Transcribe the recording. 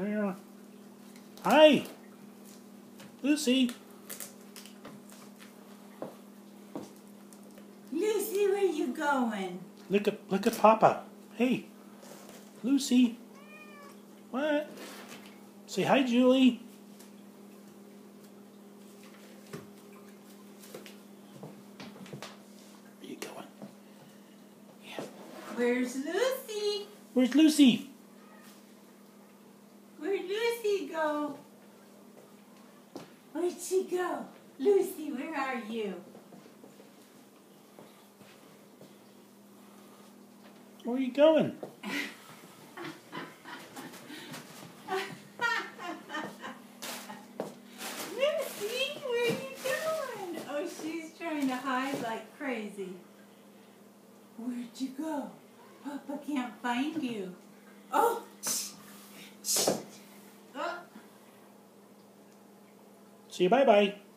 Where? Uh, hi, Lucy. Lucy, where you going? Look at look at Papa. Hey, Lucy. What? Say hi, Julie. Where you going? Yeah. Where's Lucy? Where's Lucy? Where'd Lucy go? Where'd she go? Lucy, where are you? Where are you going? Lucy, where are you going? Oh, she's trying to hide like crazy. Where'd you go? Papa can't find you. Oh! Oh. you. bye bye.